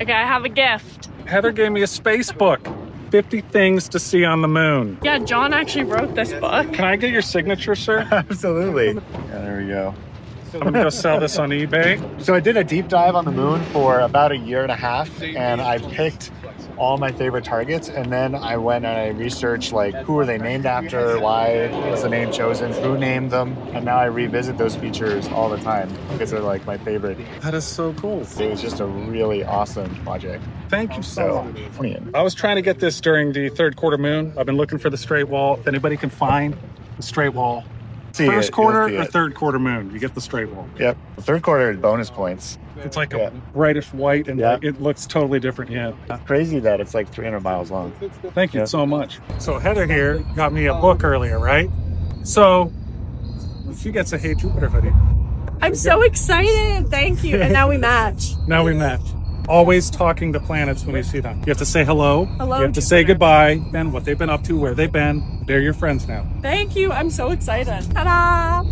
Okay, I have a gift. Heather gave me a space book. 50 things to see on the moon. Yeah, John actually wrote this book. Can I get your signature, sir? Absolutely. Yeah, there we go. I'm gonna go sell this on eBay. So I did a deep dive on the moon for about a year and a half, and I picked all my favorite targets, and then I went and I researched like who are they named after, why was the name chosen, who named them, and now I revisit those features all the time because they're like my favorite. That is so cool. It was just a really awesome project. Thank you so So, much. brilliant. I was trying to get this during the third quarter moon. I've been looking for the straight wall. If anybody can find the straight wall, See first it, quarter see or it. third quarter moon, you get the straight one. Yep. The third quarter is bonus points. It's like Yeah. a brightish white and Yeah. it looks totally different. Yeah. It's crazy that it's like 300 miles long. Thank you Yeah. so much. So Heather here got me a book earlier, right? So she gets a Hey Jupiter hoodie. I'm so excited. Thank you. And now we match. Now we match. Always talking to planets when we see them. You have to say hello. Hello, You have to say goodbye and what they've been up to, where they've been. They're your friends now. Thank you. I'm so excited. Ta-da!